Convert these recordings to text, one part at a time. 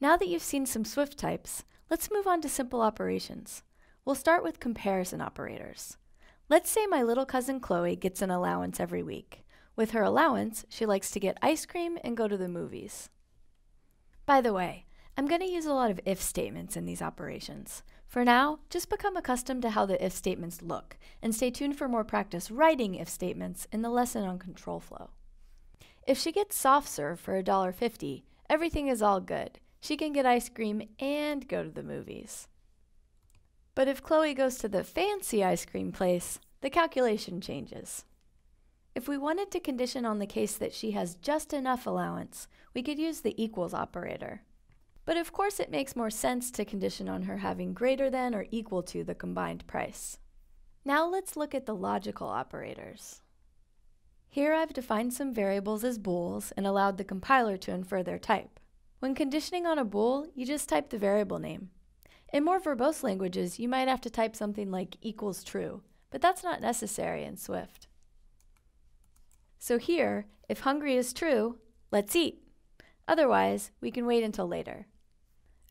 Now that you've seen some Swift types, let's move on to simple operations. We'll start with comparison operators. Let's say my little cousin Chloe gets an allowance every week. With her allowance, she likes to get ice cream and go to the movies. By the way, I'm going to use a lot of if statements in these operations. For now, just become accustomed to how the if statements look, and stay tuned for more practice writing if statements in the lesson on control flow. If she gets soft serve for $1.50, everything is all good. She can get ice cream and go to the movies. But if Chloe goes to the fancy ice cream place, the calculation changes. If we wanted to condition on the case that she has just enough allowance, we could use the equals operator. But of course it makes more sense to condition on her having greater than or equal to the combined price. Now let's look at the logical operators. Here I've defined some variables as bools and allowed the compiler to infer their type. When conditioning on a bool, you just type the variable name. In more verbose languages, you might have to type something like equals true, but that's not necessary in Swift. So here, if hungry is true, let's eat. Otherwise, we can wait until later.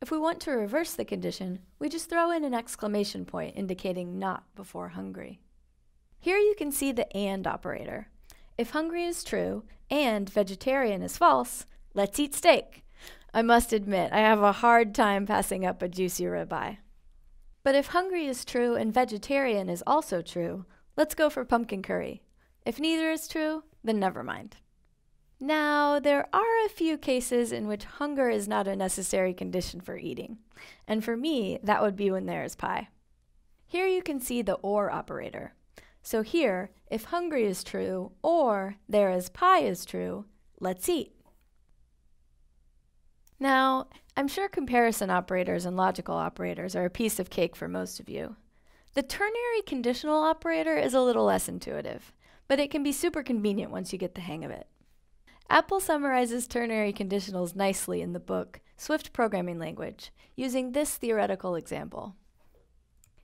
If we want to reverse the condition, we just throw in an exclamation point indicating not before hungry. Here you can see the AND operator. If hungry is true and vegetarian is false, let's eat steak. I must admit, I have a hard time passing up a juicy ribeye. But if hungry is true and vegetarian is also true, let's go for pumpkin curry. If neither is true, then never mind. Now, there are a few cases in which hunger is not a necessary condition for eating, and for me, that would be when there is pie. Here you can see the OR operator. So here, if hungry is true or there is pie is true, let's eat. Now, I'm sure comparison operators and logical operators are a piece of cake for most of you. The ternary conditional operator is a little less intuitive, but it can be super convenient once you get the hang of it. Apple summarizes ternary conditionals nicely in the book Swift Programming Language, using this theoretical example.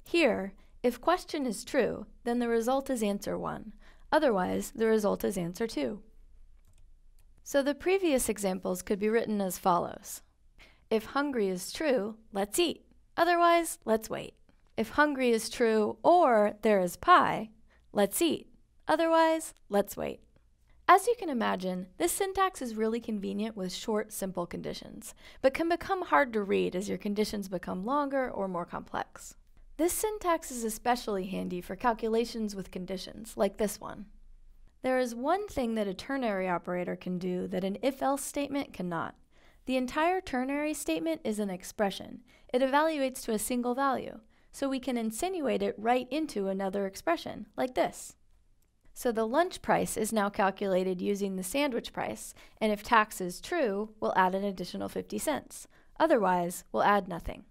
Here, if question is true, then the result is answer 1. Otherwise, the result is answer 2. So the previous examples could be written as follows. If hungry is true, let's eat. Otherwise, let's wait. If hungry is true or there is pie, let's eat. Otherwise, let's wait. As you can imagine, this syntax is really convenient with short, simple conditions, but can become hard to read as your conditions become longer or more complex. This syntax is especially handy for calculations with conditions, like this one. There is one thing that a ternary operator can do that an if-else statement cannot. The entire ternary statement is an expression. It evaluates to a single value, so we can insinuate it right into another expression, like this. So the lunch price is now calculated using the sandwich price, and if tax is true, we'll add an additional 50 cents. Otherwise, we'll add nothing.